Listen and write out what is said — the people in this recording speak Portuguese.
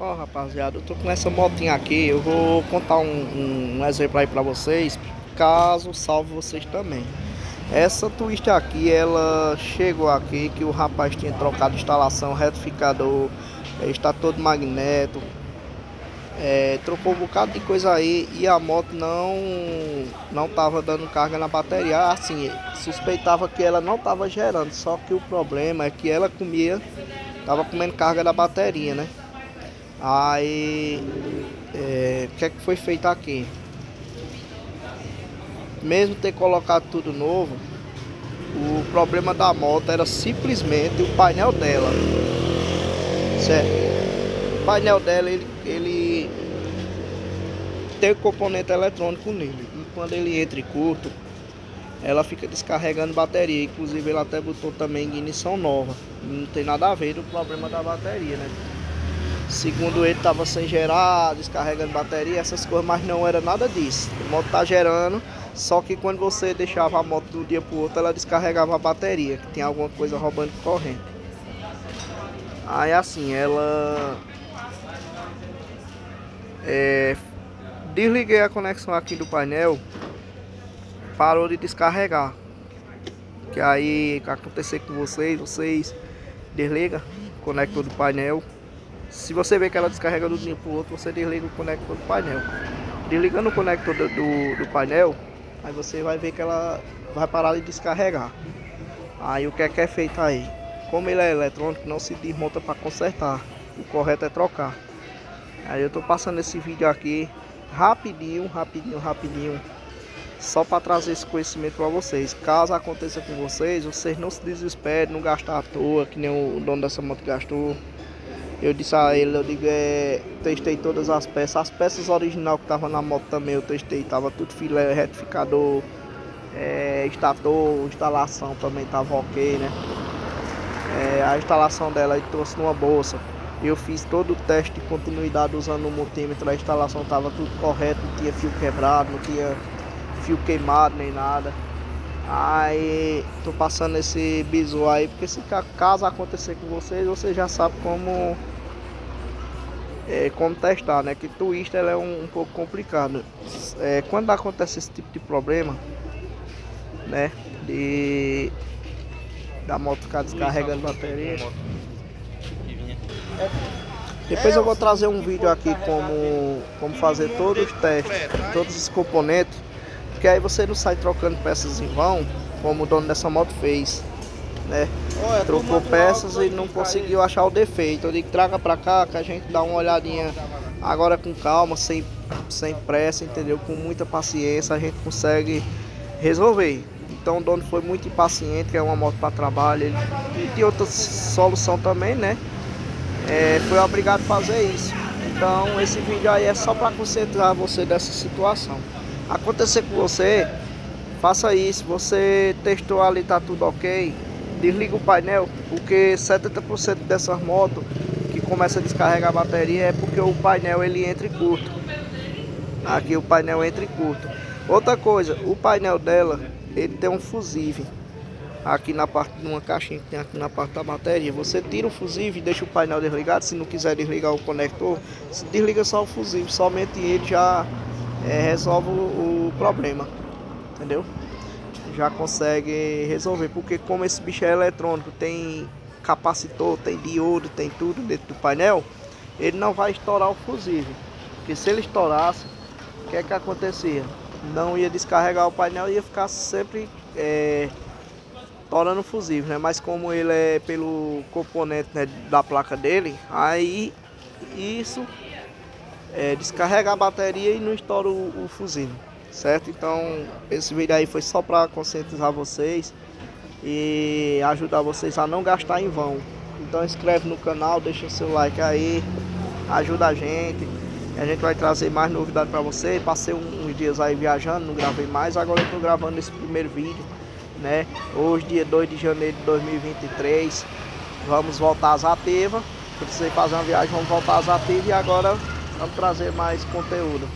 Ó, rapaziada, eu tô com essa motinha aqui. Eu vou contar um, um exemplo aí pra vocês, caso salve vocês também. Essa twist aqui, ela chegou aqui que o rapaz tinha trocado instalação, retificador, está todo magneto, é, trocou um bocado de coisa aí e a moto não não tava dando carga na bateria. Assim, suspeitava que ela não tava gerando, só que o problema é que ela comia, tava comendo carga da bateria, né? Aí, é, o que é que foi feito aqui? Mesmo ter colocado tudo novo, o problema da moto era simplesmente o painel dela. Certo? O painel dela, ele, ele tem componente eletrônico nele. E quando ele entra em curto, ela fica descarregando bateria. Inclusive ele até botou também ignição nova. Não tem nada a ver o problema da bateria, né? Segundo ele, estava sem gerar, descarregando bateria, essas coisas, mas não era nada disso. A moto tá gerando, só que quando você deixava a moto de um dia para o outro, ela descarregava a bateria, que tem alguma coisa roubando corrente. Aí assim, ela. É, desliguei a conexão aqui do painel, parou de descarregar. Que aí, que acontecer com vocês, vocês desliga o conector do painel. Se você vê que ela descarrega do dia para o outro, você desliga o conector do painel. Desligando o conector do, do, do, painel, aí você vai ver que ela vai parar de descarregar. Aí o que é que é feito aí? Como ele é eletrônico, não se desmonta para consertar. O correto é trocar. Aí eu estou passando esse vídeo aqui rapidinho, rapidinho, rapidinho. Só para trazer esse conhecimento para vocês. Caso aconteça com vocês, vocês não se desesperem, não gastar à toa, que nem o dono dessa moto gastou. Eu disse a ele, eu digo, é, testei todas as peças. As peças original que estavam na moto também eu testei, tava tudo filé, retificador, é, estator, instalação também tava ok, né? É, a instalação dela ele trouxe numa bolsa. Eu fiz todo o teste de continuidade usando o multímetro, a instalação tava tudo correto, não tinha fio quebrado, não tinha fio queimado nem nada. Aí tô passando esse bisu aí, porque se caso acontecer com vocês, você já sabe como é, como testar, né? Que twister é um, um pouco complicado. É, quando acontece esse tipo de problema, né? De da moto ficar descarregando bateria. Depois eu vou trazer um vídeo aqui como, como fazer todos os testes, todos os componentes porque aí você não sai trocando peças em vão, como o dono dessa moto fez. Né? Olha, Trocou peças e não conseguiu achar o defeito. Eu digo, traga pra cá que a gente dá uma olhadinha agora com calma, sem, sem pressa, entendeu? Com muita paciência a gente consegue resolver. Então o dono foi muito impaciente, que é uma moto para trabalho. Ele, e de outra solução também, né? É, foi obrigado a fazer isso. Então esse vídeo aí é só para concentrar você dessa situação acontecer com você, faça isso. Você testou ali, tá tudo ok. Desliga o painel, porque 70% dessas motos que começa a descarregar a bateria é porque o painel ele entra em curto. Aqui o painel entra em curto. Outra coisa, o painel dela, ele tem um fusível aqui na parte de uma caixinha que tem aqui na parte da bateria. Você tira o fusível e deixa o painel desligado. Se não quiser desligar o conector, desliga só o fusível. Somente ele já é, resolve o, problema, entendeu? Já consegue resolver, porque como esse bicho é eletrônico, tem capacitor, tem diodo, tem tudo dentro do painel, ele não vai estourar o fusível. Porque se ele estourasse, o que é que acontecia? Não ia descarregar o painel, ia ficar sempre é, torando o fusível, né? Mas como ele é pelo componente né, da placa dele, aí isso é, descarrega a bateria e não estoura o, o fusível, certo? Então esse vídeo aí foi só para conscientizar vocês e ajudar vocês a não gastar em vão. Então inscreve no canal, deixa o seu like aí, ajuda a gente. A gente vai trazer mais novidades para você. Passei uns dias aí viajando, não gravei mais. Agora eu estou gravando esse primeiro vídeo, né? Hoje, dia 2 de janeiro de 2023. Vamos voltar às ativas. Precisei fazer uma viagem, vamos voltar às ativas e agora Vamos trazer mais conteúdo.